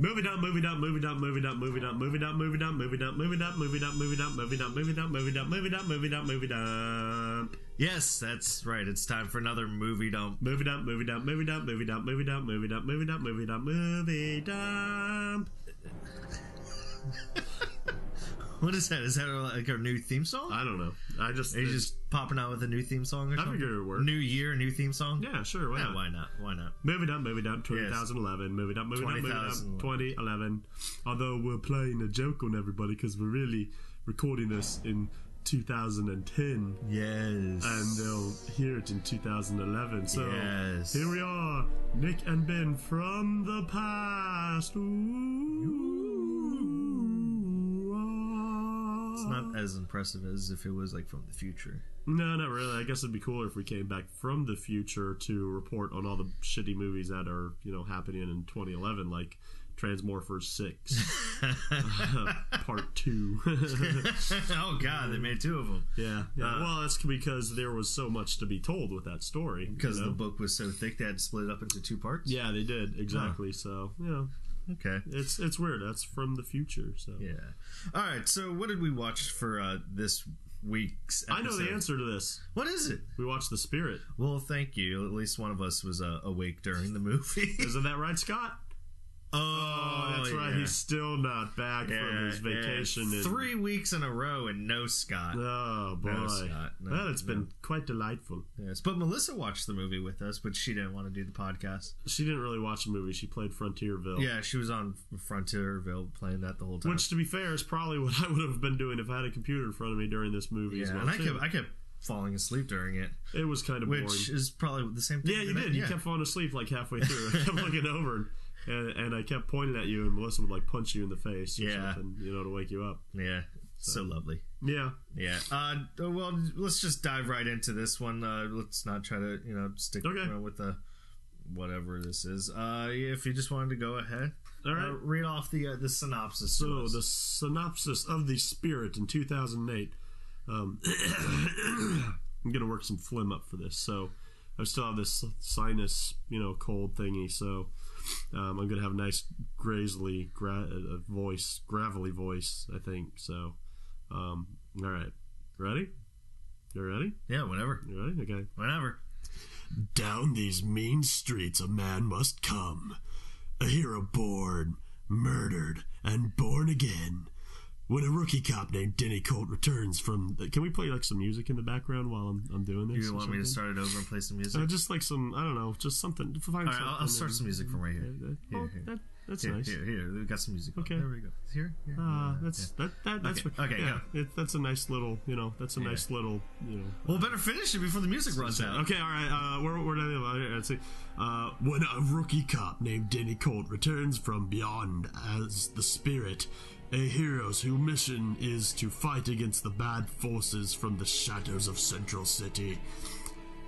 Movie dump, movie dump, movie dump, movie dump, movie dump, movie dump, movie dump, movie dump, movie dump, movie dump, movie dump, movie dump, movie dump, movie dump, movie dump, movie dump, movie dump. Yes, that's right. It's time for another movie dump. Movie dump, movie dump, movie dump, movie dump, movie dump, movie dump, movie dump, movie dump, movie dump. What is that? Is that like our new theme song? I don't know. I just Are you just popping out with a new theme song or I something? figured it work. New year, new theme song? yeah, sure. Why Yeah, not? why not? Why not? Movie dump, movie dump, 2011. Movie dump, movie dump, movie dump, 2011. Although we're playing a joke on everybody because we're really recording this in 2010. Yes. and they'll hear it in 2011. So Yes. here we are, Nick and Ben from the past. Ooh, it's not as impressive as if it was like from the future. No, not really. I guess it'd be cooler if we came back from the future to report on all the shitty movies that are you know happening in 2011, like Transmorphers Six Part Two. oh god, they made two of them yeah, yeah. Uh, well, that's because there was so much to be told with that story. because you know? the book was so thick they had to split it up into two parts. Yeah, they did exactly. So you know, Okay. it's it's weird. That's from the future. So Yeah. All right. So what did we watch for uh, this week's? I know the answer to this. What is it? We watched The Spirit. Well, thank you. At least one of us was uh, awake during the movie. Isn't that right, Scott? oh, Oh, that's oh, right. yeah. He's still not back from his vacation. yeah. Three weeks in a row and no Scott. Oh boy. No, Scott. No, well, it's no. been quite delightful. Yes, but Melissa watched the movie with us, but she didn't want to do the podcast. She didn't really watch the movie. She played Frontierville. Yeah, she was on Frontierville playing that the whole time. Which, to be fair, is probably what I would have been doing if I had a computer in front of me during this movie as yeah, well. and I too. kept I kept falling asleep during it, it was kind of boring. which is probably the same thing. Yeah, you did. You Yeah. kept falling asleep like halfway through. I kept looking over and, and I kept pointing at you, and Melissa would like punch you in the face or Yeah. something, you know, to wake you up. Yeah, so lovely. Yeah. Yeah. Uh, well, let's just dive right into this one. Uh, let's not try to, you know, stick Okay. around with the whatever this is. Uh, if you just wanted to go ahead, All right. uh, read off the uh, the synopsis. to So us. the synopsis of the Spirit in 2008. Um, I'm gonna work some phlegm up for this, so I still have this sinus, you know, cold thingy. So um, I'm gonna have a nice, grazely gra- uh, voice, gravelly voice. I think so. Um, all right, ready? You ready? yeah, whenever, You ready? Okay. whenever. Down these mean streets a man must come, a hero born, murdered, and born again. When a rookie cop named Denny Colt returns from, can we play like some music in the background while I'm, I'm doing this? You want me to start it over and play some music? Uh, just like some, I don't know, just something. Find All right, I'll, I'll start some music from right here. Uh, uh, Here, here. that, that's Here, nice. here, here. We got some music. on. Okay. there we go. Here, here. Ah, Yeah, that's yeah. that, that that's Okay, what, okay, yeah, it, that's a nice little you know that's a Yeah. nice little you know Well, better finish it before the music runs out. Okay, all right. Uh, where did I let's see. Uh, when a rookie cop named Denny Colt returns from beyond as the Spirit, a hero's whose mission is to fight against the bad forces from the shadows of Central City.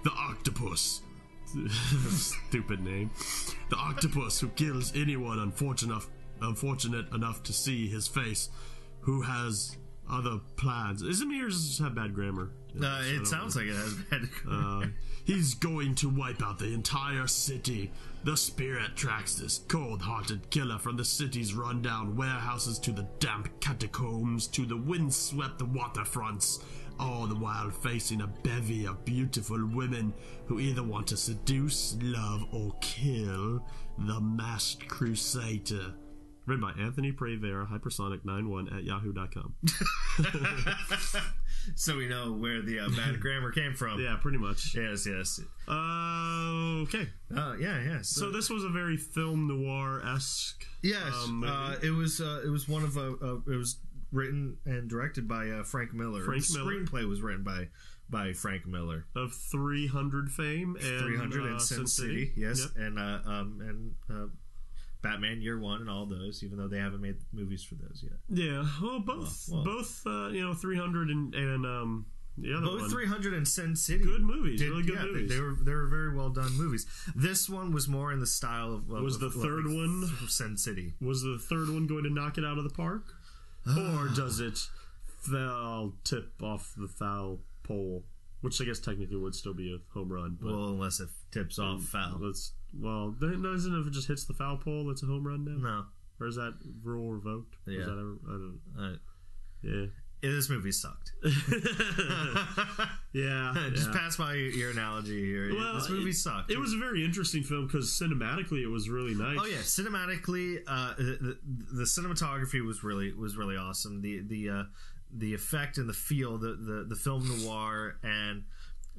The Octopus. Stupid name. The octopus who kills anyone unfortunate unfortunate enough to see his face, who has other plans. Isn't yours just have bad grammar? Uh, it sounds like it has bad. uh, he's going to wipe out the entire city. The spirit tracks this cold hearted killer from the city's rundown warehouses to the damp catacombs to the windswept waterfronts, all the while facing a bevy of beautiful women who either want to seduce, love, or kill the masked crusader. Written by Anthony Prevera, hypersonic91 at yahoo.com. so we know where the uh, bad grammar came from. yeah, pretty much. Yes, yes. Uh, okay. Uh, yeah, yeah. So this was a very film noir esque. Yes, um, uh, it was. Uh, it was one of. Uh, uh, it was written and directed by uh, Frank Miller. Frank the Miller. screenplay was written by by Frank Miller. of 300 fame and Three hundred uh, and Sin Sin City, yes, Yep. and uh, um, and uh, Batman Year One and all those. Even though they haven't made movies for those yet. Yeah, well, both, Well, well. both, uh, you know, 300 and, and um, the other Both three hundred and Sin City. Good movies, did- really good yeah, they- movies. They, were they were very well done movies. This one was more in the style of of- Was the of, third like, one- Sin City? Was the third one going to knock it out of the park, or does it foul tip off the foul pole? Which I guess technically would still be a home run. But Well, unless it tips off foul. Let's well, doesn't it if it just hits the foul pole, it's a home run now, No, or is that rule revoked? Or is Yeah. that ever, I don't. Uh, Yeah. this movie sucked. yeah. Just yeah. pass by your analogy here. Well, this movie it, sucked. It was a very interesting film because cinematically it was really nice. Oh yeah, cinematically, uh, the, the, the cinematography was really was really awesome. The the uh, the effect and the feel, the the, the film noir, and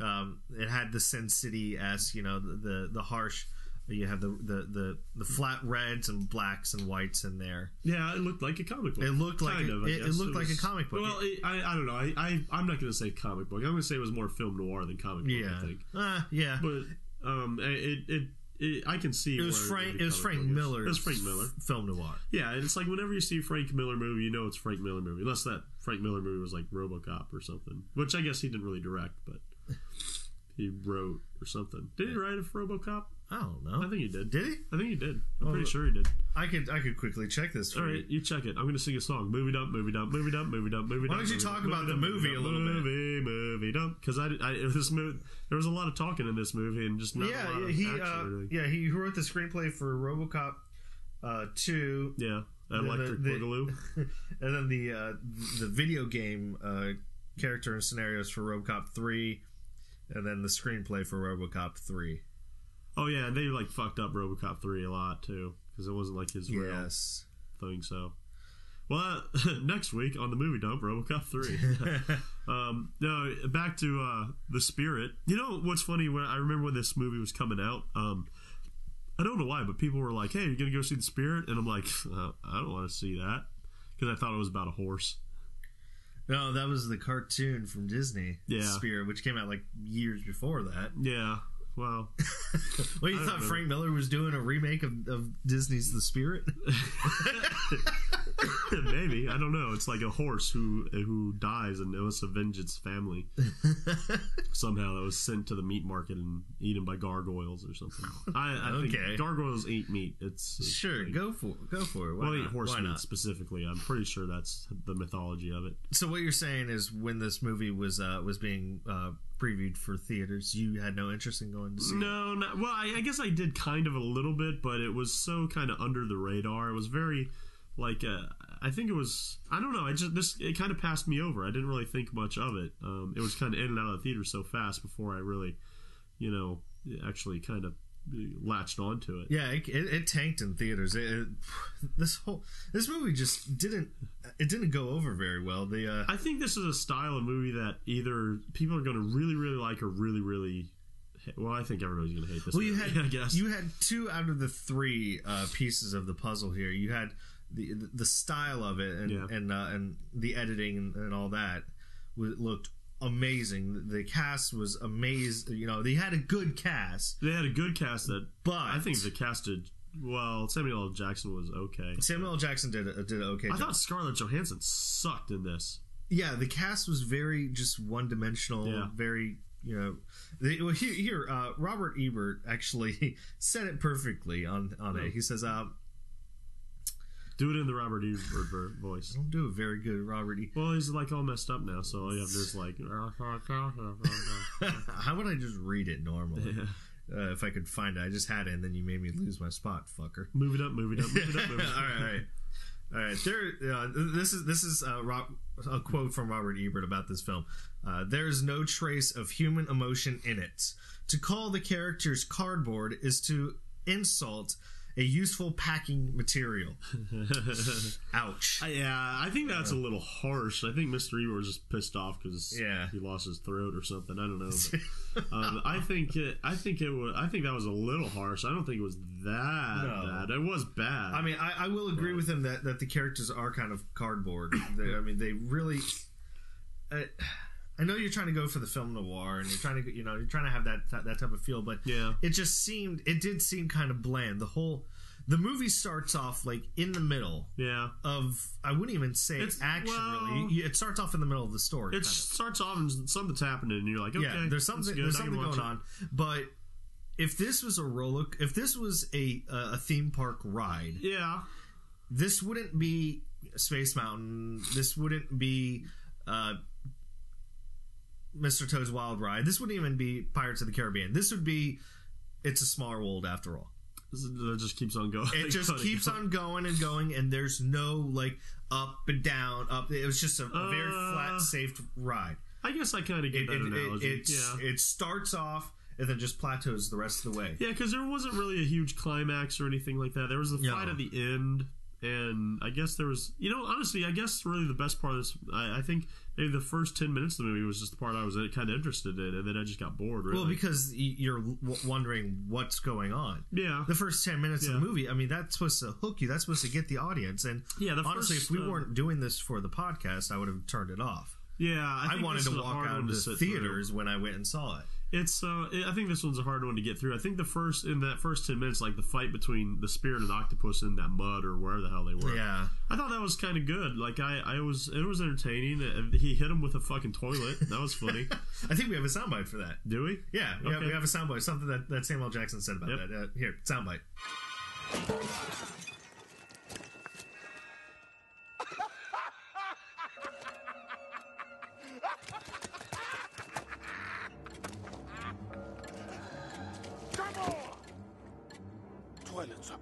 um, it had the Sin City as you know the, the the harsh. You have the, the the the flat reds and blacks and whites in there. Yeah, it looked like a comic book. It looked like Kind a- of, I it- it looked like a comic book. Well, it, I I don't know. I, I I'm not going to say comic book. I'm going to say it was more film noir than comic book. Yeah, I think. uh, yeah. But um, it it. it I can see It was Frank. It was Frank. Miller's It was Frank Miller. film noir. Yeah, and it's like whenever you see Frank Miller movie, you know it's Frank Miller movie. Unless that Frank Miller movie was like RoboCop or something, which I guess he didn't really direct, but he wrote or something. Did he write it for RoboCop? I don't know. I think he did. Did he? I think he did. I'm pretty sure he did. I could I could quickly check this for All you. you check it. I'm going to sing a song. Movie dump, movie dump, movie dump, movie dump, movie dump. Why don't you movie talk dump, about the movie a little bit? Movie, movie dump. Because I, I this movie, there was a lot of talking in this movie and just not a lot yeah, of he action uh, anything. yeah he wrote the screenplay for RoboCop uh, two, Yeah, the- Electric the- Boogaloo. and then the uh, the video game uh, character and scenarios for RoboCop three, and then the screenplay for RoboCop three. Oh yeah, and they like fucked up RoboCop three a lot too because it wasn't like his real Yes. thing. So, well, next week on the movie dump, RoboCop three. um, no, back to uh, the Spirit. You know what's funny? When I remember when this movie was coming out, um, I don't know why, but people were like, "Hey, you're gonna go see the Spirit?" And I'm like, uh, "I don't want to see that," because I thought it was about a horse. No, that was the cartoon from Disney, Yeah. Spirit, which came out like years before that. Yeah. Well, Well, you thought know. Frank Miller was doing a remake of, of Disney's The Spirit? maybe I don't know. It's like a horse who who dies and to avenge its family. Somehow that was sent to the meat market and eaten by gargoyles or something. I, I Okay. think gargoyles eat meat. It's, it's sure, like- go for it. Go for it. Why well, they eat horse Why meat not? specifically. I'm pretty sure that's the mythology of it. So what you're saying is when this movie was uh, was being uh, previewed for theaters, you had no interest in going to see it. No, not, well, I, I guess I did kind of a little bit, but it was so kind of under the radar. It was very like uh, I think it was I don't know. I just this it kind of passed me over. I didn't really think much of it. Um, it was kind of in and out of the theater so fast before I really, you know, actually kind of latched onto it. Yeah, it, it, it tanked in theaters. It, it- this whole this movie just didn't it didn't go over very well. The uh, I think this is a style of movie that either people are going to really, really like or really, really. Well, I think everybody's going to hate this. well, you movie, had I guess. you had two out of the three uh, pieces of the puzzle here. You had the the style of it and Yeah. and uh, and the editing and, and all that w- looked amazing. The cast was amazing. You know, they had a good cast, they had a good cast that, but I think the cast did well. Samuel L. Jackson was okay. Samuel L. Jackson did a, did an okay. I job. thought Scarlett Johansson sucked in this. yeah, the cast was very just one dimensional. Yeah. Very you know. They, well, here, here uh, Robert Ebert actually said it perfectly on on it. He says, uh, Do it in the Robert E. Ebert voice. "Don't do a very good Robert E." Well, he's like all messed up now, so all you have to do is like. How would I just read it normally? Yeah. Uh, if I could find it, I just had it, and then you made me lose my spot, fucker. Move it up, move it up, move it up, move it up. all right, all right, all right. There, uh, this is this is uh, Rob, a quote from Robert Ebert about this film. Uh, there is no trace of human emotion in it. To call the characters cardboard is to insult a useful packing material. Ouch. I- yeah, I think that's a little harsh. I think Mr. Ebert was just pissed off because Yeah. he lost his throat or something. I don't know. But, um, I think it. I think it was. I think that was a little harsh. I don't think it was that No. bad. It was bad. I mean, I, I will agree with him that, that the characters are kind of cardboard. They, I mean, they really. I, I know you're trying to go for the film noir, and you're trying to, you know, you're trying to have that that type of feel, but Yeah. it just seemed, it did seem kind of bland. The whole, the movie starts off like in the middle yeah. of, I wouldn't even say It's- action well- really. It starts off in the middle of the story. It kind of. starts off and something's happening, and you're like, okay, yeah, there's something there's something going it. on. But if this was a roller, if this was a uh, a theme park ride, Yeah, this wouldn't be Space Mountain. This wouldn't be uh, Mr. Toad's Wild Ride. This wouldn't even be Pirates of the Caribbean. This would be It's a Small World after all. It just keeps on going. It just keeps on going and going, and there's no like up and down, up. It was just a, a very Uh, flat, safe ride. I guess I kind of get It, that it, it, analogy. it's, yeah. it starts off and then just plateaus the rest of the way. Yeah, because there wasn't really a huge climax or anything like that. There was the No. fight at the end, and I guess there was, you know, honestly, I guess really the best part of this, I, I think maybe the first 10 minutes of the movie was just the part I was kind of interested in, and then I just got bored, really. Well, because you're w- wondering what's going on. yeah. The first ten minutes of the movie, I mean, that's supposed to hook you. That's supposed to get the audience. And Yeah, honestly, first, if we uh, weren't doing this for the podcast, I would have turned it off. Yeah, I, I, wanted to walk out of the sit through. theaters when I went and saw it. It's uh, I think this one's a hard one to get through. I think the first in that first ten minutes, like the fight between the spirit and the octopus in that mud or wherever the hell they were. Yeah. I thought that was kind of good. Like I, I was, it was entertaining. Uh, He hit him with a fucking toilet. That was funny. I think we have a soundbite for that. Do we? Yeah, we, have, we have a soundbite. Something that, that Samuel Jackson said about Yep. that. Uh, here, soundbite.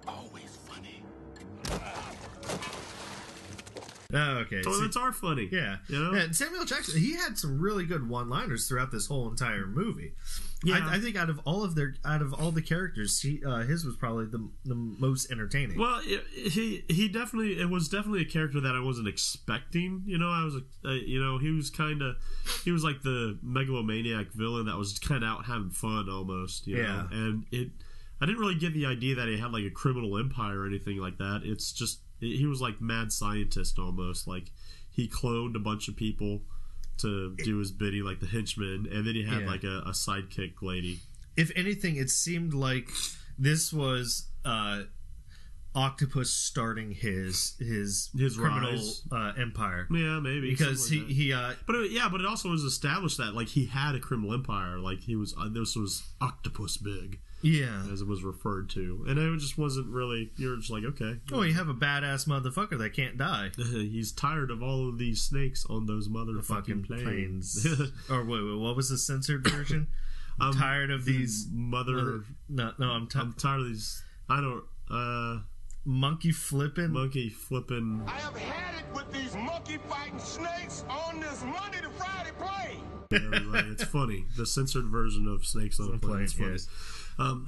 Always funny. Oh, okay. Toilets are funny. Yeah. You know? yeah. Samuel Jackson, he had some really good one-liners throughout this whole entire movie. Yeah. I, I think out of all of their, out of all the characters, he, uh, his was probably the the most entertaining. Well, it, he he definitely it was definitely a character that I wasn't expecting. You know, I was uh, you know he was kind of he was like the megalomaniac villain that was kind of out having fun almost. You know? Yeah. and it I didn't really get the idea that he had like a criminal empire or anything like that. It's just he was like mad scientist almost. Like he cloned a bunch of people to do his bidding, like the henchmen, and then he had Yeah. like a, a sidekick lady. if anything, it seemed like this was uh, Octopus starting his his His criminal uh, empire Yeah, maybe because he like he uh, But it, yeah, but it also was established that like he had a criminal empire. Like he was uh, this was octopus big, yeah. as it was referred to, and it just wasn't really. You're just like okay, Oh, you have a badass motherfucker that can't die. he's tired of all of these snakes on those motherfucking planes. planes. or wait, wait, what was the censored version? I'm Um, tired of these. mother. No, no, I'm, ti I'm tired of these. I don't. Uh, monkey flipping. monkey flipping. I have had it with these monkey fighting snakes on this Monday to Friday plane. everybody. it's funny. The censored version of Snakes on a Plane. It's funny. yes. Um,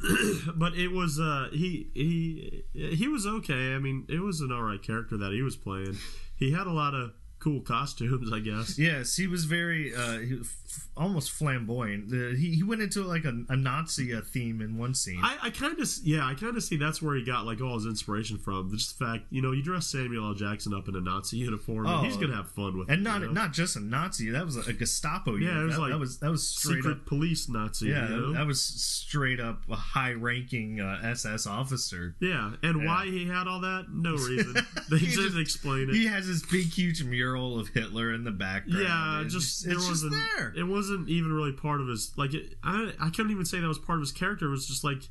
but it was uh, he he he was okay. I mean, it was an alright character that he was playing. He had a lot of cool costumes, I guess. Yes, he was very uh, he was f- almost flamboyant. The, he he went into like a, a Nazi uh, theme in one scene. I, I kind of yeah, I kind of see that's where he got like all his inspiration from. Just the fact, you know, you dress Samuel L. Jackson up in a Nazi uniform, and Oh. he's gonna have fun with and it. not you know? not just a Nazi. That was a Gestapo. Yeah, unit. it was that, like that was that was straight secret up. police Nazi. Yeah, you know? that was straight up a high-ranking uh, SS officer. yeah. And Yeah. why he had all that? No reason. they He didn't just- explain it. He has this big, huge mural of Hitler in the background. Yeah, just it's there wasn't there. it wasn't even really part of his like it, I I couldn't even say that was part of his character. It was just like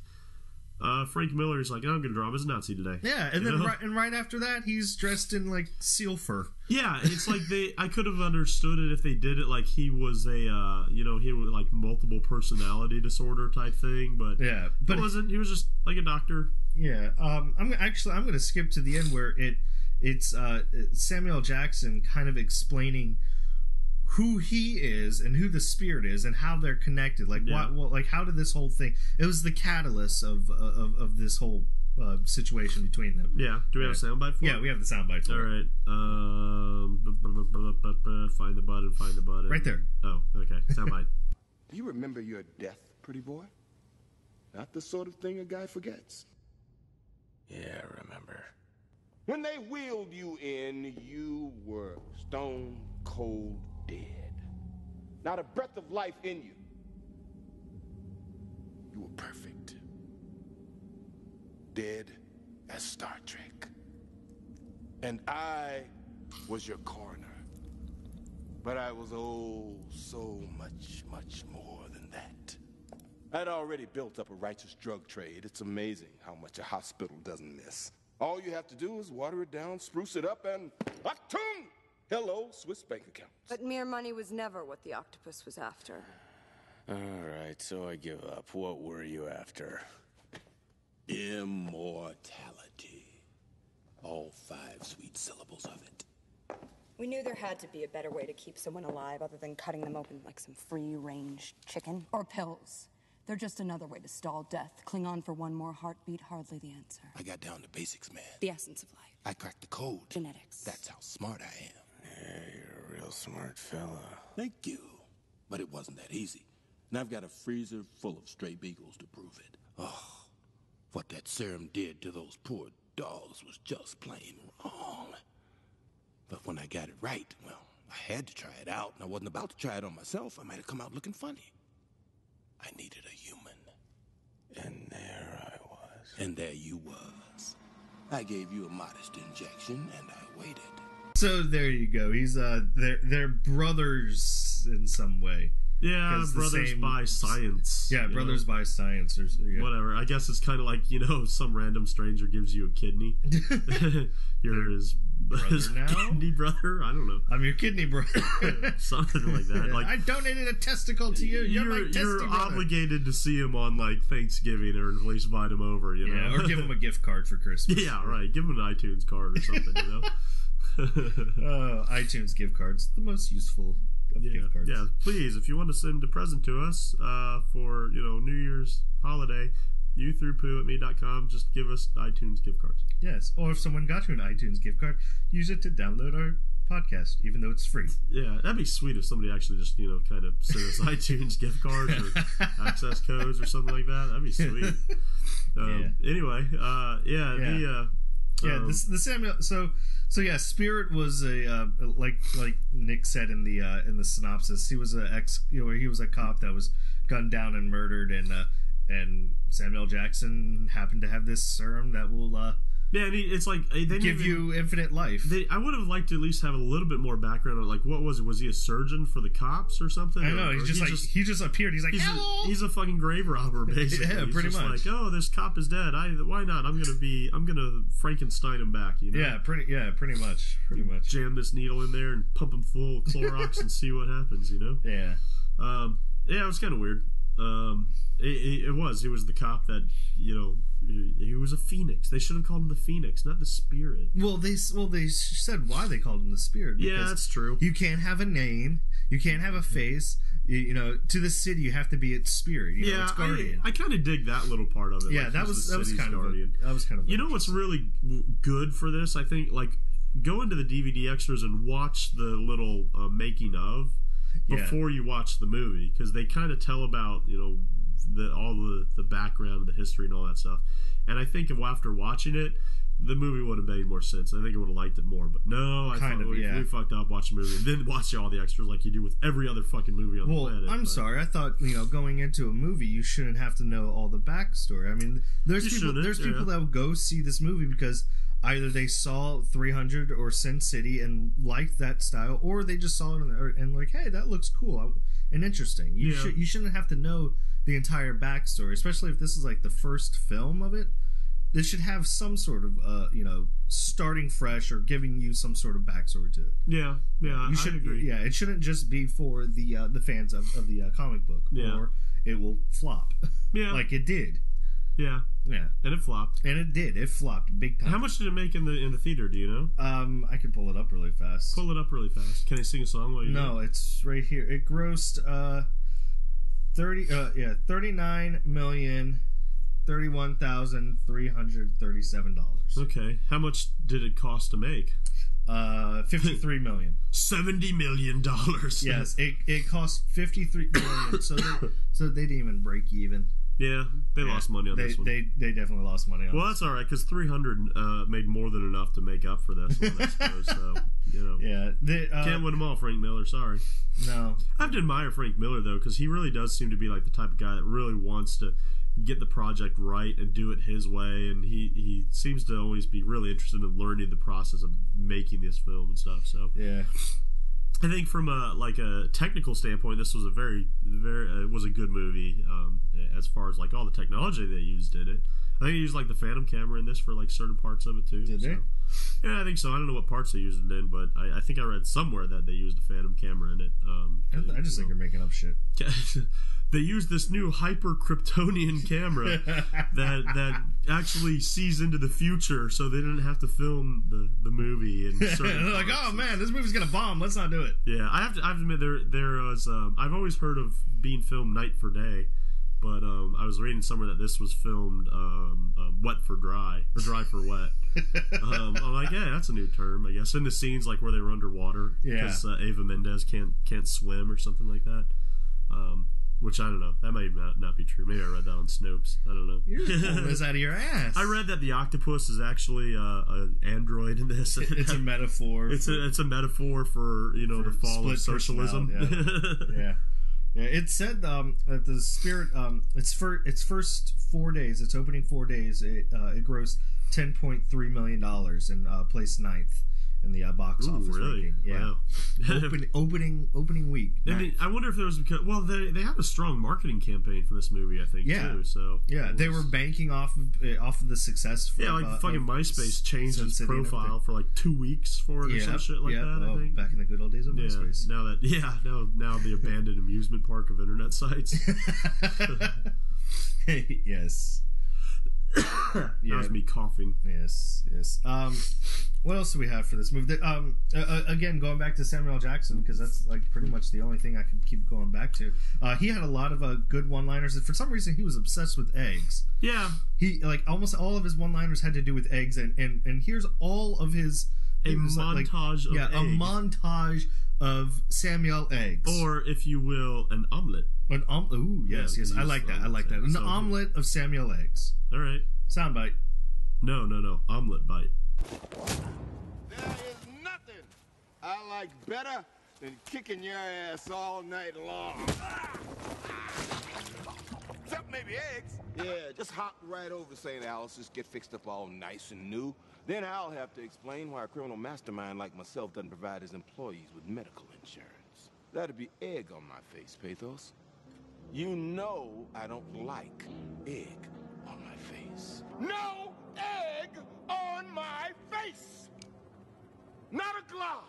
uh, Frank Miller is like I'm gonna draw him as a Nazi today. yeah, and You then right, and right after that, he's dressed in like seal fur. Yeah, and it's like they I could have understood it if they did it like he was a uh, you know he was like multiple personality disorder type thing, but Yeah, but but it wasn't. He was just like a doctor. Yeah, um, I'm actually I'm going to skip to the end where it it's uh, Samuel Jackson kind of explaining who he is and who the spirit is and how they're connected. Like Yeah. what, what like how did this whole thing? It was the catalyst of uh, of, of this whole uh, situation between them. Yeah. Do we have a soundbite for Yeah, it? we have the soundbite for All right. Um, find the button. Find the button. Right there. Oh, okay. Soundbite. Do you remember your death, pretty boy? Not the sort of thing a guy forgets. Yeah, I remember. When they wheeled you in, you were stone cold dead. Not a breath of life in you. You were perfect. Dead as Star Trek. And I was your coroner. But I was oh so much, much more than that. I'd already built up a righteous drug trade. It's amazing how much a hospital doesn't miss. All you have to do is water it down, spruce it up, and Achtung! Hello, Swiss bank account. But mere money was never what the octopus was after. All right, so I give up. What were you after? Immortality. All five sweet syllables of it. We knew there had to be a better way to keep someone alive other than cutting them open like some free range chicken. Or pills. They're just another way to stall death. Cling on for one more heartbeat, hardly the answer. I got down to basics, man. The essence of life. I cracked the code. Genetics. That's how smart I am. Yeah, you're a real smart fella. Thank you. But it wasn't that easy. And I've got a freezer full of stray beagles to prove it. Oh, what that serum did to those poor dogs was just plain wrong. But when I got it right, well, I had to try it out, and I wasn't about to try it on myself. I might have come out looking funny. I needed a human. And there I was. And there you was. I gave you a modest injection, and I waited. So there you go. He's uh, they're they're brothers in some way. Yeah, brothers same- by science. Yeah, brothers know? by science or yeah. Whatever. I guess it's kind of like you know, some random stranger gives you a kidney. You're his, his now? kidney brother. I don't know, I'm your kidney brother. something like that. Like I donated a testicle to you. You're, you're, you're brother. obligated to see him on like Thanksgiving or at least invite him over. You know, Yeah, or give him a gift card for Christmas. yeah, right. Give him an iTunes card or something. You know. Uh, iTunes gift cards, the most useful of yeah, gift cards. yeah. Please, if you want to send a present to us uh, for you know New Year's holiday, you through poo at me.com, just give us iTunes gift cards. Yes. Or if someone got you an iTunes gift card, use it to download our podcast, even though it's free. Yeah, that'd be sweet if somebody actually just you know kind of sent us iTunes gift cards or access codes or something like that. That'd be sweet. Um, Anyway, uh, yeah, the Yeah. uh, Yeah, um, this, the Samuel. So, so yeah, Spirit was a uh, like like Nick said in the uh, in the synopsis. He was a ex, you know, he was a cop that was gunned down and murdered, and uh, and Samuel Jackson happened to have this serum that will uh, yeah, and he, it's like they give even- you infinite life. They, I would have liked to at least have a little bit more background on like what was it? Was he a surgeon for the cops or something? I know. Or- He's or just he like he just appeared. He's like, he's a, he's a fucking grave robber, basically. Yeah, He's pretty just much. Like, oh, this cop is dead. I why not? I'm gonna be. I'm gonna Frankenstein him back. You know. yeah, pretty. Yeah, pretty much. Pretty much. Jam this needle in there and pump him full of Clorox and see what happens. You know. Yeah. Um, yeah, it was kind of weird. Um, it, it, it was. He was the cop that you know. He, was a phoenix. They should have called him the phoenix, not the spirit. Well, they well they said why they called him the Spirit. Yeah, that's true. You can't have a name. You can't have a face. You, you know, to the city, you have to be its spirit. You know, yeah, its guardian. I, I kind of dig that little part of it. yeah, like, that he's was the that was kind of a, that was kind of You know what's really good for this? I think like go into the DVD extras and watch the little uh, making of Yeah. before you watch the movie because they kind of tell about you know the all the the background and the history and all that stuff. And I think if, after watching it, the movie would have made more sense. I think I would have liked it more. But no, I Kind thought of, we, yeah. we fucked up. Watch the movie and then watch all the extras like you do with every other fucking movie on Well, the planet. I'm but- sorry. I thought you know going into a movie, you shouldn't have to know all the backstory. I mean, there's You people there's people that will go see this movie because either they saw 300 or Sin City and liked that style, or they just saw it and, and like, hey, that looks cool and interesting. You Yeah. should you shouldn't have to know the entire backstory, especially if this is like the first film of it. This should have some sort of uh, you know starting fresh or giving you some sort of backstory to it. Yeah, yeah, You I should agree. Yeah, it shouldn't just be for the uh, the fans of, of the uh, comic book, Yeah. or it will flop, Yeah, like it did. Yeah, Yeah, and it flopped. and it did. It flopped big time. How much did it make in the in the theater? Do you know? Um, I can pull it up really fast. Pull it up really fast. Can I sing a song while you do no, it's right here. It grossed uh thirty. Uh, yeah, thirty nine million thirty one thousand three hundred thirty seven dollars. Okay. How much did it cost to make? Uh, fifty three million. Seventy million dollars. Yes, it it cost fifty three million. So they, so they didn't even break even. Yeah, they lost money on they, this one. They they definitely lost money on well, that's all right because three hundred uh, made more than enough to make up for this one, I suppose. So you know, Yeah, the, uh, can't win them all, Frank Miller. Sorry. no. I have to admire Frank Miller though, because he really does seem to be like the type of guy that really wants to get the project right and do it his way, and he he seems to always be really interested in learning the process of making this film and stuff. So Yeah, I think from a like a technical standpoint, this was a very very uh, was a good movie um, as far as like all the technology they used in it. I think they used like the Phantom camera in this for like certain parts of it too. Did they? Yeah, I think so. I don't know what parts they used it in, but I, I think I read somewhere that they used a Phantom camera in it. Um, I, I just think you're making up shit. they used this new hyper Kryptonian camera that that actually sees into the future, so they didn't have to film the the movie. And They're like, oh man, this movie's gonna bomb. Let's not do it. Yeah, I have to. I have to admit there there was. Um, I've always heard of being filmed night for day, but um, I was reading somewhere that this was filmed um, um, wet for dry or dry for wet. um, I'm like, yeah, that's a new term, I guess. In the scenes like where they were underwater, Yeah. because uh, Ava Mendes can't can't swim or something like that. Um, which I don't know. That might not, not be true. Maybe I read that on Snopes. I don't know. You're just pulling this out of your ass. I read that the octopus is actually uh, an android in this. it's a metaphor. It's for- a it's a metaphor for you know For the fall of socialism. personality, yeah. Yeah, it said um, that the spirit um, its for its first four days, its opening four days, it uh, it grossed ten point three million dollars and uh, placed ninth in the uh, box Ooh, office really? ranking. Yeah, Wow. Open, opening opening week. And. I wonder if there was because well they they have a strong marketing campaign for this movie I think Yeah. too so yeah, it they were banking off of, uh, off of the success. yeah like uh, fucking MySpace changed its profile for like two weeks for it or some shit like yeah, that oh, I think back in the good old days of yeah MySpace. now that yeah now now the abandoned amusement park of internet sites yes. that was me coughing Yes, yes. Um, what else do we have for this movie? Um, uh, again, going back to Samuel Jackson because that's like pretty much the only thing I could keep going back to. Uh, he had a lot of uh, good one-liners, and for some reason, he was obsessed with eggs. yeah He like almost all of his one-liners had to do with eggs, and and and here's all of his a was like- montage of yeah, a montage of Samuel eggs or if you will an omelet an om- Ooh, yes, Yeah, yes, I like that. I like that. yeah, An sounds good. omelet of Samuel eggs. all right Soundbite. no no no omelet bite There is nothing I like better than kicking your ass all night long. Except maybe eggs. Yeah, just hop right over to St. Alice's, get fixed up all nice and new. Then I'll have to explain why a criminal mastermind like myself doesn't provide his employees with medical insurance. That'd be egg on my face, Pathos. You know I don't like egg on my face. No egg on my face! Not a glob!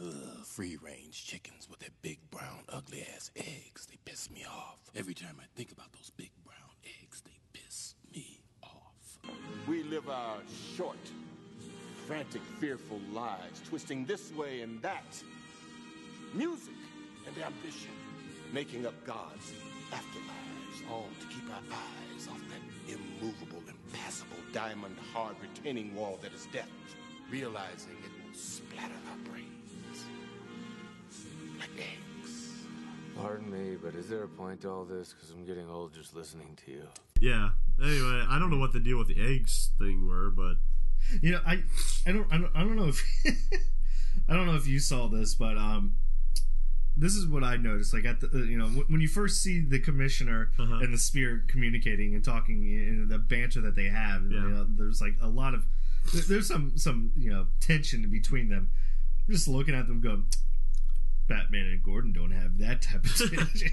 Ugh, free range chickens with their big brown ugly ass eggs. They piss me off. Every time I think about those big brown eggs, they piss me off. We live our short, frantic, fearful lives, twisting this way and that. Music and ambition, making up God's afterlives, all to keep our eyes off that immovable, impassable, diamond hard retaining wall that is death, realizing it will splatter our brains like eggs. Pardon me, but is there a point to all this? Because I'm getting old just listening to you. yeah anyway I don't know what the deal with the eggs thing were but You know, I, I don't, I don't, I don't know if, I don't know if you saw this, but um, this is what I noticed. Like at the, you know, when- you first see the commissioner Uh-huh. and the spirit communicating and talking and the banter that they have, Yeah. you know, there's like a lot of, there's some, some, you know, tension between them. I'm just looking at them, going, Batman and Gordon don't have that type of tension.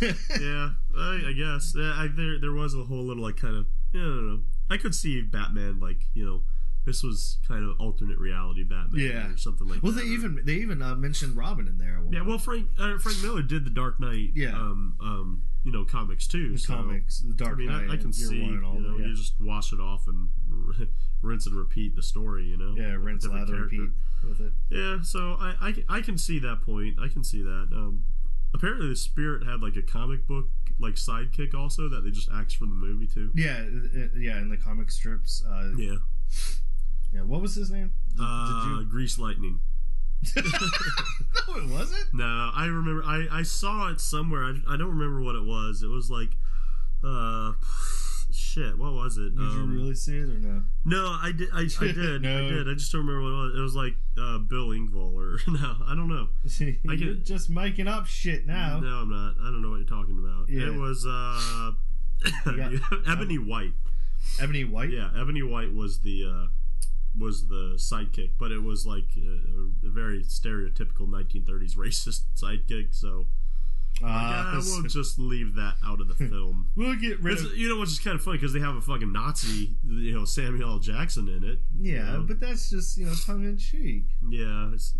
yeah, I, I guess Yeah, I, there there was a whole little like kind of yeah, I don't know. I could see Batman like you know this was kind of alternate reality Batman Yeah. or something like well, that. they even, they even uh, mentioned Robin in there. yeah. point. Well, Frank uh, Frank Miller did the Dark Knight Yeah. um um you know comics too. the so, comics, the Dark I mean, Knight, I, I can see and all you know that. Yeah. you just wash it off and rinse and repeat the story. You know Yeah, rinse, lather, repeat with it. Yeah, so I, I, I can see that point. I can see that. Um, apparently, the Spirit had like a comic book like sidekick also that they just axed from the movie too. Yeah, uh, uh, yeah, in the comic strips. Uh, yeah. Yeah, what was his name? Did, uh, Grease Lightning. no, it wasn't. No, I remember. I, I saw it somewhere. I, I don't remember what it was. It was like, uh, shit. What was it? Did Um, you really see it or no? No, I did. I, I did. No. I did. I just don't remember what it was. It was like uh, Bill Engvall or no. I don't know. You're can- just making up shit now. No, I'm not. I don't know what you're talking about. Yeah. It was uh, got- Ebony White. Ebony White. Yeah, Ebony White was the uh, was the sidekick, but it was like a, a very stereotypical 1930s racist sidekick. So Like, Ah, I won't just leave that out of the film. We'll get rid It's- of. you know what's just kind of funny because they have a fucking Nazi, you know, Samuel L. Jackson in it. Yeah, you know? but that's just you know tongue in cheek. yeah, it's,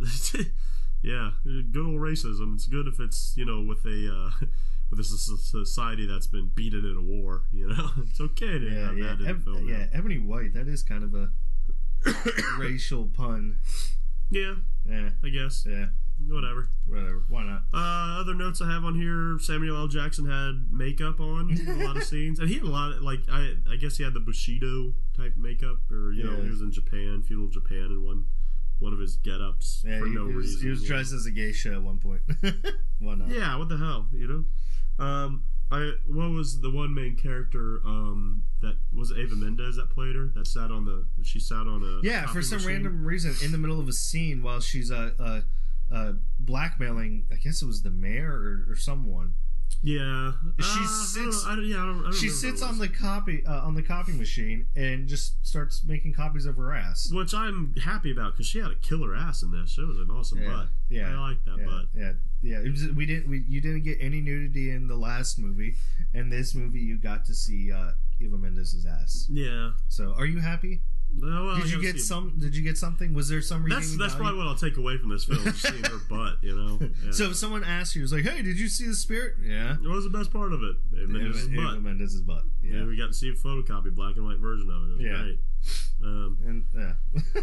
yeah, good old racism. It's good if it's you know with a uh, with a society that's been beaten in a war. You know, it's okay to Yeah, have yeah, that in Eb- the film. yeah. Ebony White. That is kind of a racial pun. yeah, Yeah, I guess yeah. whatever. Whatever. Why not? Uh, other notes I have on here: Samuel L. Jackson had makeup on in a lot of scenes, and he had a lot of like I I guess he had the Bushido type makeup, or you know he was in Japan, feudal Japan, in one one of his get-ups Yeah, for he, no he was, reason. he was dressed as a geisha at one point. Why not? Yeah, what the hell, you know? Um, I what was the one main character um that was Ava Mendes that played her that sat on the she sat on a Yeah, for some machine? random reason, in the middle of a scene while she's uh, uh, uh, blackmailing, I guess it was the mayor or, or someone. Yeah She Uh, I don't sits- I don't, yeah I don't, don't She sits on the copy uh, on the copy machine and just starts making copies of her ass. which I'm happy about because she had a killer ass in this. It was an awesome Yeah, butt. yeah, I like that yeah, butt. Yeah, yeah. Was, we didn't. We, you didn't get any nudity in the last movie, and this movie you got to see uh, Eva Mendes's ass. Yeah. So, are you happy? No, well, did you get some? Did you get something? Was there some? That's that's value? probably what I'll take away from this film. seeing her butt, you know. Yeah. So if someone asked you, was like, "Hey, did you see the spirit?" Yeah. what was the best part of it? Ava Mendes's Eva, butt. Eva Mendes's butt. Yeah, Yeah. we got to see a photocopy black and white version of it. It was Yeah. great. Um, And yeah.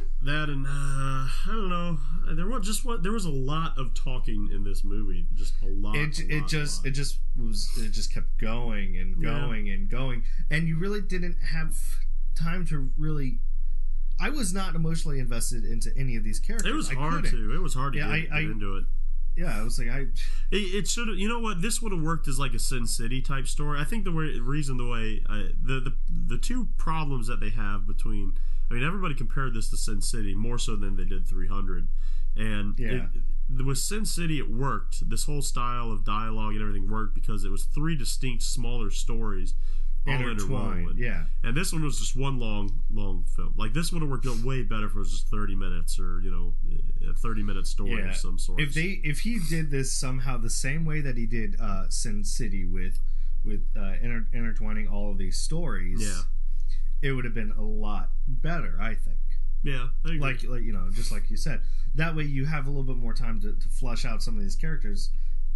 that and uh, I don't know. There was just what there was a lot of talking in this movie. Just a lot. it a it just it just was it just kept going and Yeah. going and going and you really didn't have time to really I was not emotionally invested into any of these characters. It was I hard couldn't. to. It was hard to Yeah, get, I- get I- into it. Yeah, I was like I It, it should have. You know what? This would have worked as like a Sin City type story. I think the way, reason the way I, the the the two problems that they have between. I mean, everybody compared this to Sin City more so than they did 300, and Yeah. it, with Sin City it worked. This whole style of dialogue and everything worked because it was three distinct smaller stories all in intertwined. Yeah. And this one was just one long, long film. Like this would have worked out way better if it was just thirty minutes or you know, a thirty minute story Yeah. of some sort. If they if he did this somehow the same way that he did uh Sin City with with uh inter- intertwining all of these stories, yeah, it would have been a lot better, I think. yeah, I like like you know just like you said that way you have a little bit more time to, to flush out some of these characters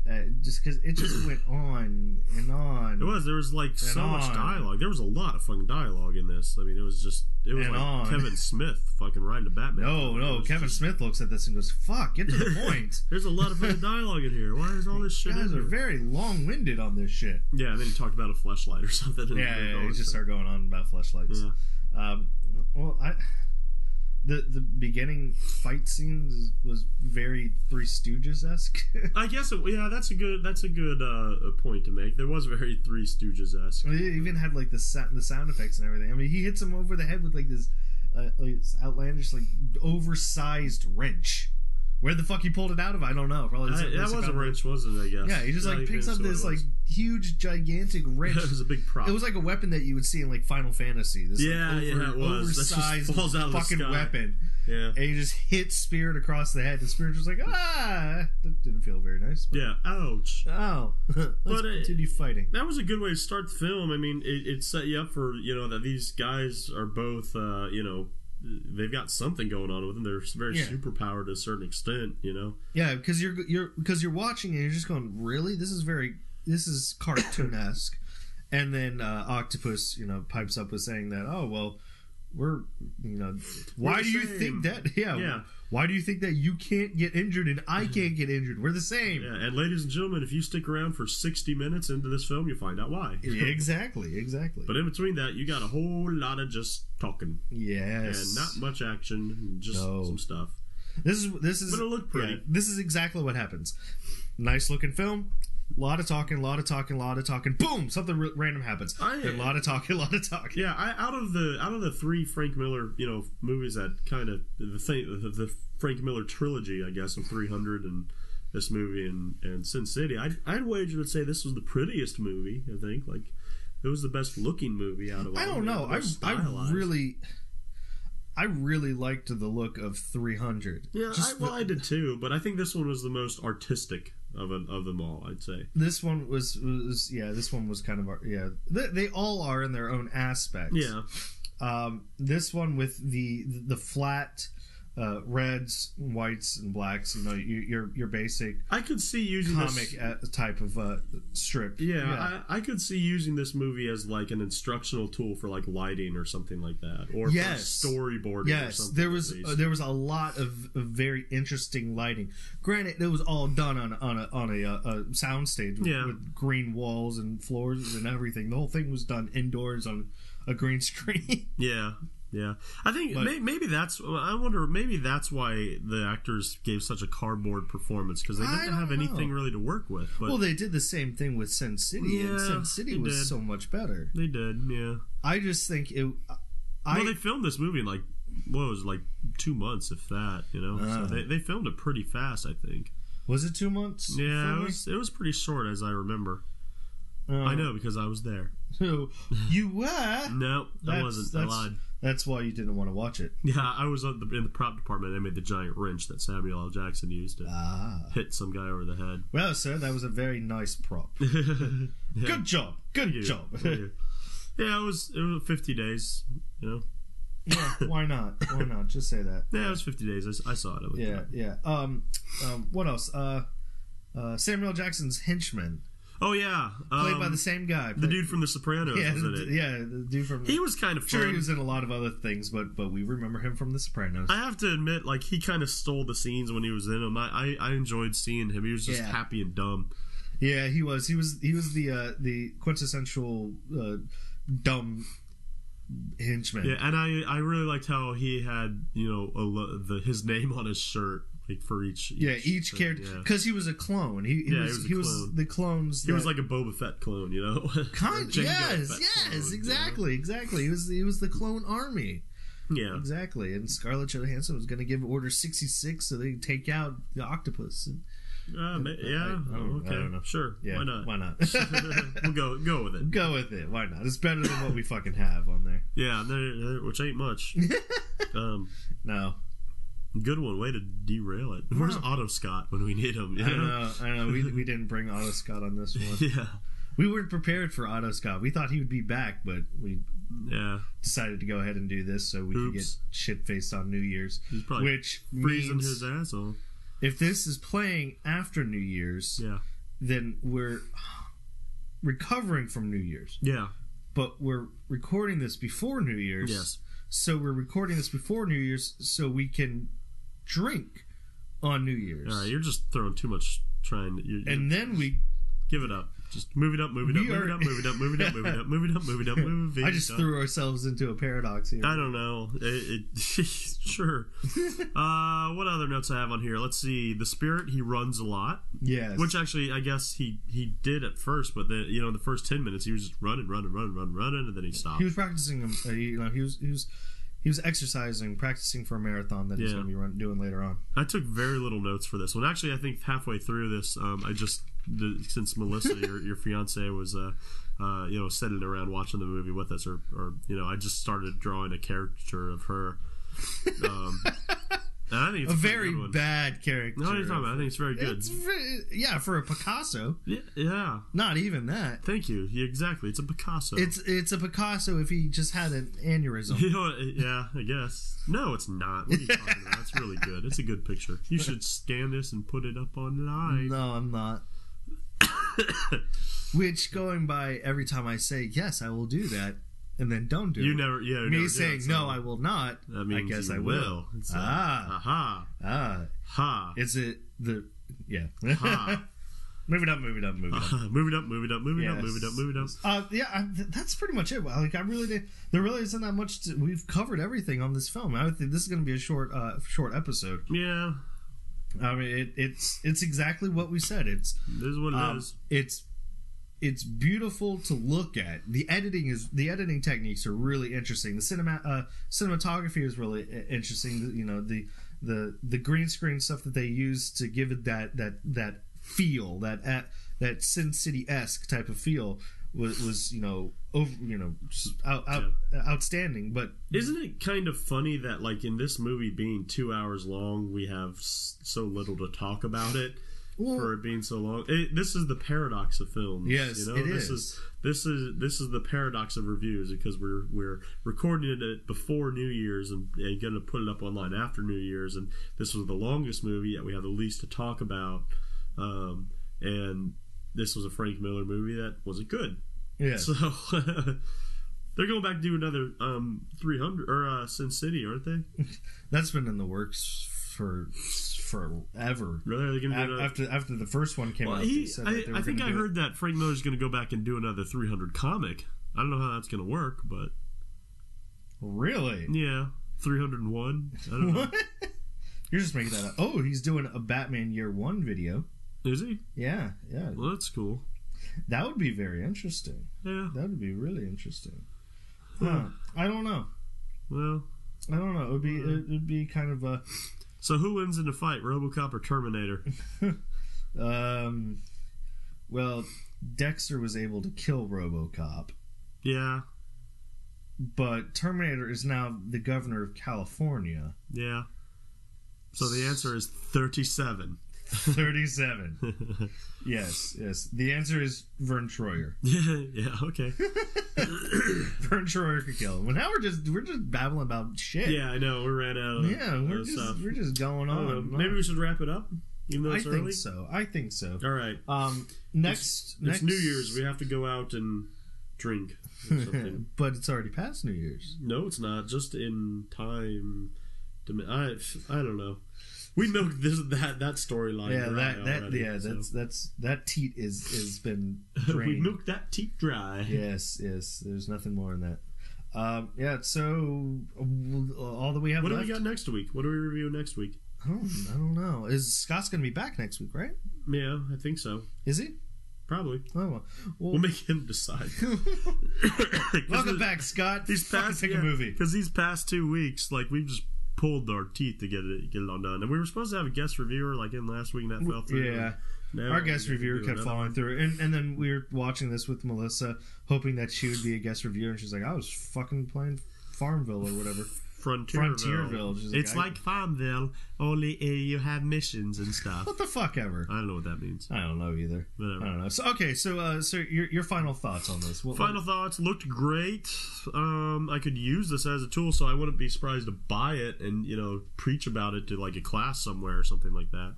uh, just because it just went on and on It was. There was like so much dialogue. There was a lot of fucking dialogue in this. I mean, it was just it was And like on. Kevin Smith fucking riding a Batman. no no kevin just- smith looks at this and goes fuck get to the point There's a lot of fucking dialogue in here. Why is all this shit? you guys are very long-winded on this shit yeah, and then he talked about a flashlight or something. and yeah, then yeah, he just started going on about flashlights Yeah. um well i the the beginning fight scene was very three stooges esque I guess it, yeah, that's a good that's a good uh, point to make. There was very Three Stooges esque. It even had like the sound, the sound effects and everything. I mean, he hits him over the head with like this uh, like this outlandish, like oversized wrench. Where the fuck he pulled it out of, I don't know. Probably That was a wrench, wasn't it? I guess. Yeah, he just Not like picks up this like huge, gigantic wrench. it was a big prop. It was like a weapon that you would see in like Final Fantasy. This like, Yeah, yeah, it was. Oversized falls out the fucking weapon, yeah. and he just hits Spirit across the head. And Spirit was like, ah, that didn't feel very nice. But, Yeah. Ouch. Oh, let's But, uh, continue fighting. That was a good way to start the film. I mean, it, it set you up for you know that these guys are both uh, you know they've got something going on with them. They're very Yeah. superpowered to a certain extent. You know. Yeah, because you're you're because you're watching and you're just going, really? This is very this is cartoonesque. and then uh, Octopus, you know, pipes up with saying that, oh well, we're you know, why do you think that? Yeah, Yeah. Why do you think that you can't get injured and I mm-hmm. can't get injured? We're the same. Yeah, and ladies and gentlemen, if you stick around for sixty minutes into this film, you'll find out why. Exactly, exactly. But in between that, you got a whole lot of just talking yes, and not much action, just No. some stuff. This is this is But it looked pretty. yeah, this is exactly what happens. Nice looking film. A lot of talking, a lot of talking, a lot of talking. Boom! Something r- random happens. I- a lot of talking, a lot of talking. Yeah, I, out of the out of the three Frank Miller, you know, movies that kind of the thing, the, the Frank Miller trilogy, I guess, of 300 and this movie and and Sin City, I'd, I'd wager to say this was the prettiest movie. I think like it was the best looking movie out of. I all don't of them, know. I I really, I really liked the look of 300. yeah. I, well, I did too, but I think this one was the most artistic of a, of them all. I'd say. This one was was yeah. This one was kind of yeah. They, they all are in their own aspects. Yeah, Um, this one with the the flat uh, reds, whites, and blacks. You know, your your, basic I could see using comic This, uh, type of uh, strip. yeah, I, I could see using this movie as like an instructional tool for like lighting or something like that, or Yes. for storyboarding. or Yes, something there was uh, there was a lot of, of very interesting lighting. Granted, it was all done on on a on a, uh, a soundstage with, Yeah. with green walls and floors and everything. The whole thing was done indoors on a green screen. Yeah, yeah. I think But- may, maybe that's. I wonder. Maybe that's why the actors gave such a cardboard performance because they didn't have don't anything know. really to work with. But well, they did the same thing with Sin City, and Yeah, Sin City was did. so much better. they did. Yeah. I just think it. I well, they filmed this movie in like what was it, like two months, if that. You know, Ah. so they, they filmed it pretty fast. I think. was it two months. Yeah, it was. It was pretty short, as I remember. Uh, I know because I was there. So you were. No, I wasn't. I lied. That's why you didn't want to watch it. Yeah, I was on the, in the prop department. I made the giant wrench that Samuel L. Jackson used to Ah. hit some guy over the head. Well, sir, that was a very nice prop. Yeah. Good job. Good you. job. Yeah, it was it was 50 days. You know, yeah, why not? Why not? Just say that. yeah, it was 50 days. I saw it. I Yeah, yeah. Um, um, what else? Uh, uh, Samuel Jackson's henchman, Oh yeah, played by um, the same guy. the dude from The Sopranos yeah, was in the, it. yeah, the dude from. He was kind of fun. sure he was in a lot of other things, but but we remember him from The Sopranos. I have to admit, like he kind of stole the scenes when he was in them. I, I, I enjoyed seeing him. He was just Yeah. happy and dumb. yeah, he was. He was. He was the uh, the quintessential uh, dumb henchman. Yeah, and I I really liked how he had you know a, the his name on his shirt like for each. Yeah, each thing, character yeah. because he was a clone. He, he Yeah, he was, was a he was the clones. He was like a Boba Fett clone, you know. kind. Yes, yes, clone, you know? exactly, exactly. He was he was the clone army. Yeah, Exactly, and Scarlett Johansson was going to give Order sixty six so they could take out the octopus. And, uh, yeah. I don't- okay, I don't know. sure. yeah, why not? Why not? we'll go go with it. Go with it. Why not? It's better than what we fucking have on there. Yeah, there- there- which ain't much. um, No, good one. Way to derail it. Where's Otto Scott when we need him? I don't know? I don't know. We, we didn't bring Otto Scott on this one. Yeah, We weren't prepared for Otto Scott. We thought he would be back, but we yeah. decided to go ahead and do this so we could get shit faced on New Year's. He's probably Which freezing means his ass off. if this is playing after New Year's, Yeah, then we're recovering from New Year's. yeah. But we're recording this before New Year's. Yes. So we're recording this before New Year's so we can drink on New Year's. All right, you're just throwing too much. Trying to you, and then we give it up. Just move it up, move it up, move it up, move it up, move it up, move it up, move it up, move it up, move it I just threw ourselves into a paradox here. I don't know. It, it, sure. uh, what other notes I have on here? Let's see. The spirit he runs a lot, Yes. which actually I guess he he did at first, but then you know the first ten minutes he was just running, running, running, running, running, and then he stopped. he was practicing. um, Uh, you know, he was he was he was exercising, practicing for a marathon that he's Yeah. going to be run, doing later on. I took very little notes for this one. Actually, I think halfway through this, um, I just the, since Melissa, your, your fiance, was uh, uh, you know sitting around watching the movie with us, or, or you know, I just started drawing a caricature of her. Um, I think it's A pretty very bad character. No, what are you talking about? I think it's very good. It's very, yeah, for a Picasso. Yeah, yeah. Not even that. Thank you. Yeah, exactly. It's a Picasso. It's it's a Picasso if he just had an aneurysm. You know? Yeah, I guess. No, it's not. What are you talking about? It's really good. It's a good picture. You should scan this and put it up online. No, I'm not. Which going by every time I say yes, I will do that, and then don't do You it. never, yeah. Me never saying no, I will not. That I guess I will. It's Ah. ah, aha, Ah, ha, is it the yeah? ha. move it up, move it up, move it up. move it up, move it up, move it up, move it up, move it up. Uh, yeah, I, th- that's pretty much it. Like, I really did. There really isn't that much. To, we've covered everything on this film. I would think this is going to be a short, uh, short episode. Yeah, I mean, it, it's it's exactly what we said. It's this is what it is. um, it's it's beautiful to look at. The editing is the editing techniques are really interesting. The cinema uh, cinematography is really interesting. You know the the the green screen stuff that they use to give it that that that feel that at that Sin City esque type of feel was, was you know over you know out, out, outstanding. But Isn't it kind of funny that, like, in this movie being two hours long, we have so little to talk about it? For it being so long. It, this is the paradox of films. Yes, you know? it this is. This is this is the paradox of reviews because we're we're recording it before New Year's and, and going to put it up online after New Year's, and this was the longest movie yet we have the least to talk about, um, and this was a Frank Miller movie that wasn't good. Yeah. So they're going back to do another um, 300 or uh, Sin City, aren't they? That's been in the works for forever. Really? Are they going to do another- After after the first one came Well, out, he, they said I, that they were I think gonna I do it. heard that Frank Miller's going to go back and do another 300 comic. I don't know how that's going to work, but Really? yeah, 301. I don't know. What? You're just making that up. Oh, he's doing a Batman Year One video. Is he? Yeah, yeah. Well, that's cool. That would be very interesting. Yeah. That would be really interesting. Huh. I don't know. Well, I don't know. It would be it would be kind of a so who wins in the fight, RoboCop or Terminator? um. Well, Dexter was able to kill RoboCop, Yeah, but Terminator is now the governor of California. yeah. So the answer is 37. Thirty-seven. yes, yes. The answer is Vern Troyer. yeah, yeah, okay. Vern Troyer could kill him. Well, now we're just we're just babbling about shit. Yeah, I know. We ran out of yeah. We're just stuff. we're just going I know. on. Maybe we should wrap it up, even though I it's think early. so. I think so. All right. Um, next, It's next New Year's. We have to go out and drink or something. but it's already past New Year's. no, it's not. Just in time. To, I I don't know. We milked this that that storyline. yeah, that that already, yeah, so. that's that's that teat is is been we milked that teat dry. yes, yes. There's nothing more in that. Um, yeah. So uh, all that we have What do we got next week? What do we review next week? I don't, I don't know. Is Scott's going to be back next week? Right? Yeah, I think so. Is he? Probably. Oh well. well We'll make him decide. welcome back, Scott. These past pick a movie. because these past two weeks, like we've just pulled our teeth to get it get it all done, and we were supposed to have a guest reviewer like in last week, and that fell through. Yeah. Now Our guest reviewer kept one. through, and, and then we were watching this with Melissa, hoping that she would be a guest reviewer, and she's like, "I was fucking playing Farmville or whatever." Frontierville. Frontierville, like, It's I- like Farmville, only uh, you have missions and stuff. What the fuck ever? I don't know what that means. I don't know either. Whatever. I don't know. So okay, so uh, so your your final thoughts on this? What, Final thoughts looked great. Um, I could use this as a tool, so I wouldn't be surprised to buy it and you know preach about it to like a class somewhere or something like that.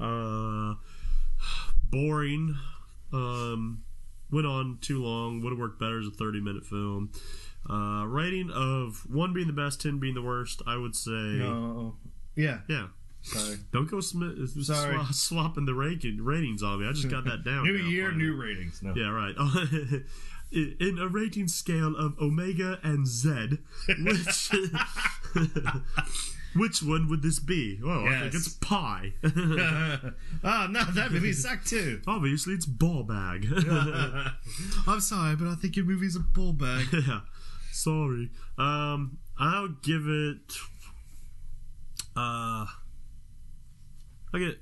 Uh, boring. Um, went on too long. Would have worked better as a thirty-minute film. Uh, rating of one being the best, ten being the worst. I would say, No. Yeah. yeah. Sorry. Don't go sm- Sorry. swa- swapping the ranking, ratings on me. I just got that down. New now, year, finally. new ratings. No. Yeah, right. In a rating scale of omega and z, which which one would this be? Well, I think it's pi. oh no, that movie sucked too. Obviously, it's ball bag. I'm sorry, but I think your movie's a ball bag. yeah, sorry. Um, I'll give it. Uh, I get.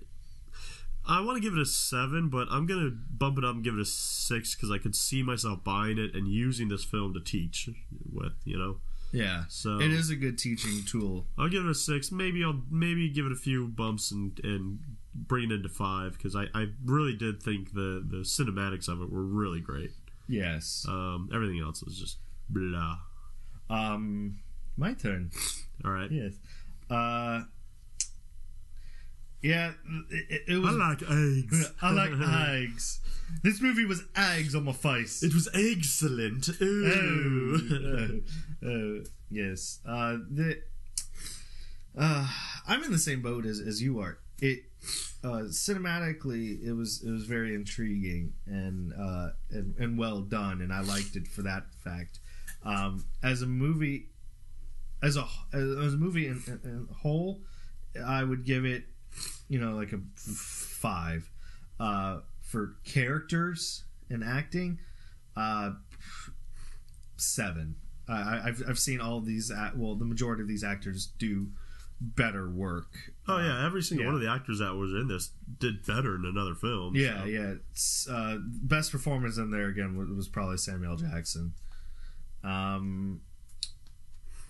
I want to give it a seven, but I'm gonna bump it up and give it a six because I could see myself buying it and using this film to teach with. You know. Yeah. So- it is a good teaching tool. I'll give it a six. Maybe I'll maybe give it a few bumps and and bring it into five because I, I really did think the the cinematics of it were really great. Yes. Um, everything else was just blah. Um, my turn. All right. Yes. Uh, yeah, it, it- was. I like eggs. I like eggs. This movie was eggs on my face. It was excellent. Oh, Ooh. oh, oh, yes. Uh, the uh, I'm in the same boat as, as you are. It uh, cinematically, it was it was very intriguing and uh, and and well done, and I liked it for that fact. Um, as a movie, as a as a movie in, in, in whole, I would give it, you know, like a five. Uh, for characters and acting, uh, seven. I've I've seen all these. Act, well, the majority of these actors do better work. Oh yeah, every single yeah. one of the actors that was in this did better in another film. Yeah, so. yeah. Uh, best performance in there again was, was probably Samuel Jackson. Um,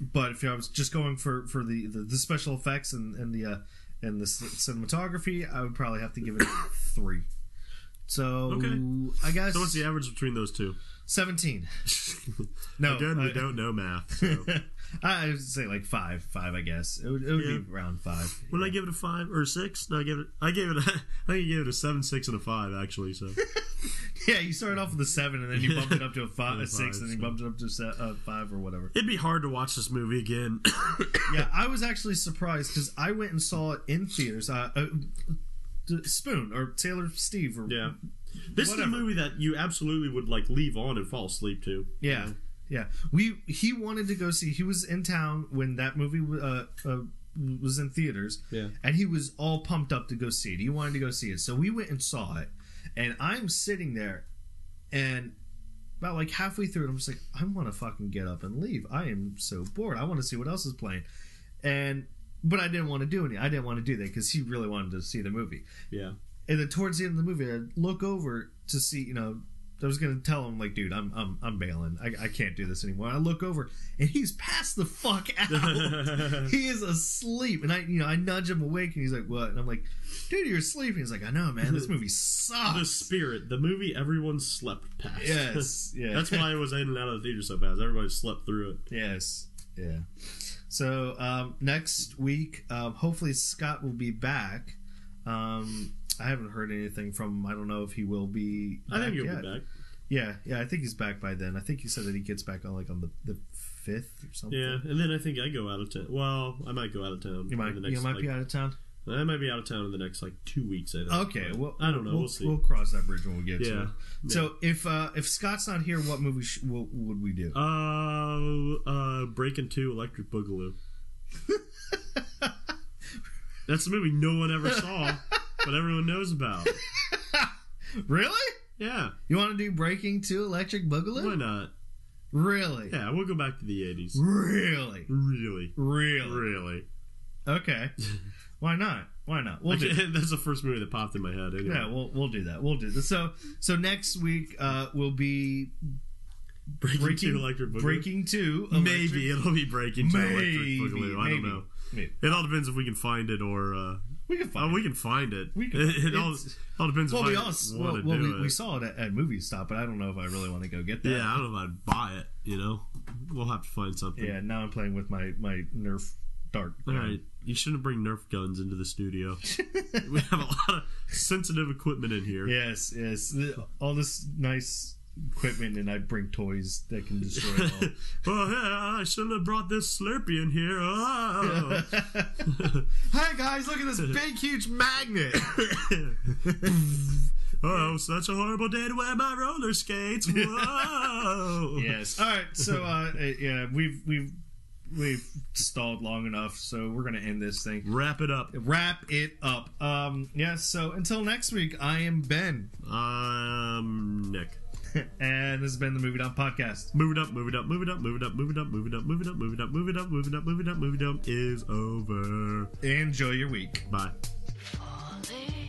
but if I was just going for for the, the, the special effects and, and the uh, and the cinematography, I would probably have to give it a three. So Okay. I guess So what's the average between those two? seventeen. No, Again, we I- don't know math. So. I would say like five, five. I guess it would, it would Yeah. be around five. Would did I give it a five or a six? No, I gave it. I gave it. A, I think I gave it a seven, six, and a five actually. So Yeah, you started off with a seven, and then you bumped it up to a five, a six, and then you bumped it up to a se- uh, five or whatever. it'd be hard to watch this movie again. yeah, I was actually surprised because I went and saw it in theaters. Uh, uh, Spoon or Taylor Steve or yeah, this is a movie that you absolutely would like leave on and fall asleep to. yeah, yeah. We he wanted to go see. He was in town when that movie uh, uh, was in theaters. Yeah. and he was all pumped up to go see it. He wanted to go see it, so we went and saw it. And I'm sitting there, and about like halfway through it, I'm just like, I want to fucking get up and leave. I am so bored. I want to see what else is playing, and but I didn't want to do any. I didn't want to do that because he really wanted to see the movie. Yeah, And then towards the end of the movie, I look over to see, you know, I was gonna tell him like, dude, I'm I'm I'm bailing. I, I can't do this anymore. I look over and he's passed the fuck out. he is asleep, and I you know I nudge him awake, and he's like, what? And I'm like, dude, you're asleep. And he's like, I know, man. This movie sucks. the spirit, the movie everyone slept past. Yes, yeah. That's why it was in and out of the theater so fast. Everybody slept through it. Yes, yeah. So um, next week, um, hopefully Scott will be back. Um, I haven't heard anything from him. I don't know if he will be. I think you'll yet. be back. Yeah, yeah, I think he's back by then. I think he said that he gets back on like on the the fifth or something. Yeah, and then I think I go out of town. Well, I might go out of town. you might the next, you might like, be out of town. I might be out of town in the next like two weeks. I think. Okay, well, I don't know. We'll, We'll, see. we'll cross that bridge when we get to Yeah, it. So if uh if Scott's not here, what movie sh- what would we do? Uh, uh, Breaking Two, Electric Boogaloo. That's the movie no one ever saw, but everyone knows about. really? Yeah, You want to do Breaking Two Electric Boogaloo? why not? Really? Yeah, we'll go back to the eighties. Really? Really, Really? really. Okay. Why not? Why not? We'll do. That's the first movie that popped in my head. Anyway. Yeah, we'll we'll do that. We'll do this. So so next week uh will be Breaking, Breaking Two, Electric Boogaloo. Breaking Two. Maybe it'll be Breaking Two, Maybe, Electric Boogaloo. I maybe, don't know. maybe. It all depends if we can find it or. uh We can find. Oh, we can find it. We can- it, it all, all depends well, we want well, well we, we saw it at, at movie stop, but I don't know if I really want to go get that. yeah, I don't know if I'd buy it. You know, we'll have to find something. Yeah, now I'm playing with my my Nerf dart. All gun. right, you shouldn't bring Nerf guns into the studio. we have a lot of sensitive equipment in here. Yes, yes. All this nice equipment, and I bring toys that can destroy it all. oh, yeah, I shouldn't have brought this Slurpee in here. Oh. Hey guys, look at this big, huge magnet. oh, such a horrible day to wear my roller skates. Whoa. yes. All right. So, uh, uh, yeah, we've we've we've stalled long enough, so we're gonna end this thing. Wrap it up. Wrap it up. Um. Yeah. So until next week, I am Ben, Um, Nick. And this has been the Movie Dump Podcast. Move it up, move it up, move it up, move it up, move it up, move it up, move it up, move it up, move it up, move it up, move it up, move it up is over. Enjoy your week. Bye. Falling